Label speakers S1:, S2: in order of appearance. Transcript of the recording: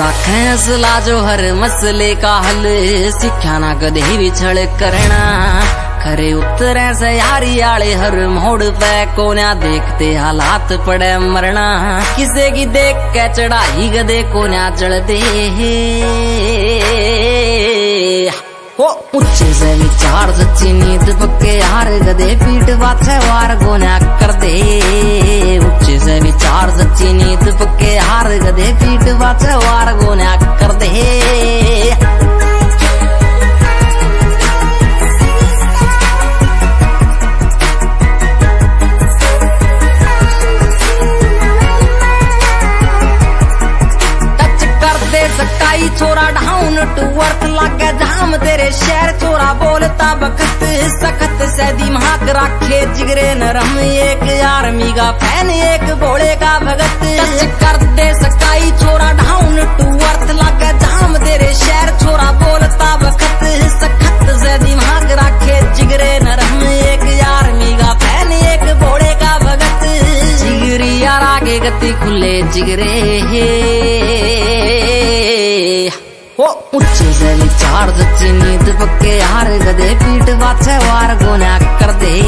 S1: रखें सला जो हर मसले का हल सिखा ना कदे भी छड़ करना। खरे उतरे से यारी आले हर मोड़ पे, कोन्या देखते हालात पड़े मरना। किसे की देख के चढ़ाई गदे कोन्या चढ़ दे हो ऊँचे से विचार सच्ची नींद पक्के यार गदे पीठ बाछे वार गोन्या कर दे ऊँचे से विचार सच्ची नींद पक्के यार गदे पीठ बाछे सकाई छोरा ढाउन टू वर्क लागे जाम तेरे शहर छोरा बोलता बखत सखत से दिमाग रखे। जिगरे नरम, एक आर्मी का फ़ैन, एक भोले का भगत। कर दे सकाई छोरा ढाउन टू वर्क लागे जाम तेरे शहर छोरा बोलता बखत सखत से दिमाग रखे। जिगरे नरम, एक आर्मी का फ़ैन, एक भोले का भगत। जिगरी यार आगे गति खुले, जिगरे। से विचार दुपके हार गदे पीठ वाचे वार गुना कर दे।